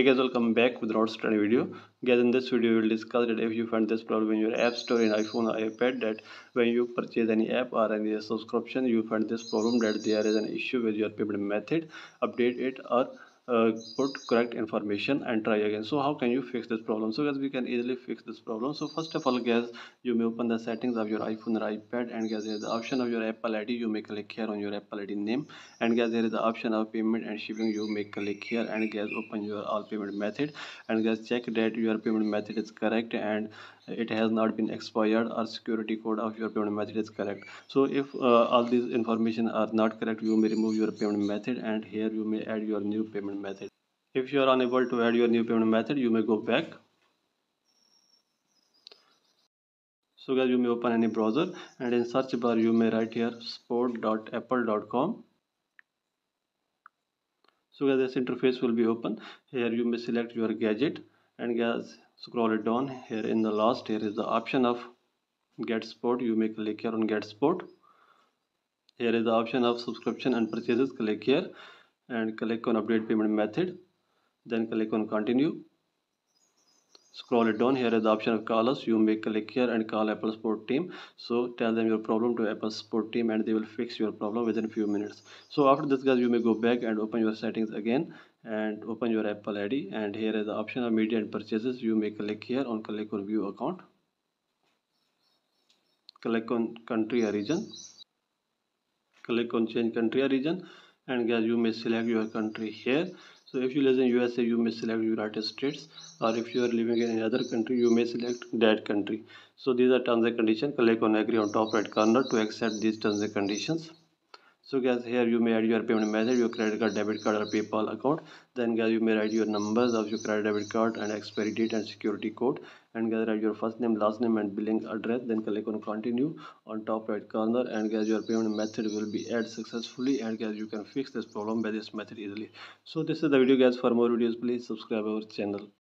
hey guys welcome back with another study video. Guys in this video we will discuss that if you find this problem in your app store in iphone or ipad that when you purchase any app or any subscription you find this problem that there is an issue with your payment method. Update it or uh, put correct information and try again. So how can you fix this problem? So guys we can easily fix this problem. So first of all guys you may open the settings of your iphone or ipad and guys there is the option of your apple id you may click here on your apple id name. And guys there is the option of payment and shipping. You may click here and guys open your all payment method. And guys check that your payment method is correct and it has not been expired or security code of your payment method is correct. So if uh, all these information are not correct you may remove your payment method and here you may add your new payment method. If you are unable to add your new payment method you may go back. So guys you may open any browser and in search bar you may write here support.apple.com so guys this interface will be open. Here you may select your gadget and guys scroll it down. Here in the last here is the option of get support you may click here on get support here is the option of subscription and purchases. Click here and click on update payment method. Then click on continue scroll it down. Here is the option of call us. You may click here and call apple support team. So tell them your problem to apple support team and they will fix your problem within a few minutes. So after this guys you may go back and open your settings again and open your Apple ID and here is the option of media and purchases. You may click here on click on view account. Click on country or region. Click on change country or region. And guys you may select your country here so if you live in USA you may select United States or if you are living in another country you may select that country. So these are terms and conditions. Click on agree on top right corner to accept these terms and conditions. So guys here you may add your payment method your credit card debit card or paypal account. Then guys you may write your numbers of your credit debit card and expiry date and security code and guys write your first name last name and billing address then click on continue. On top right corner and guys your payment method will be added successfully and guys you can fix this problem by this method easily. So this is the video guys. For more videos please subscribe our channel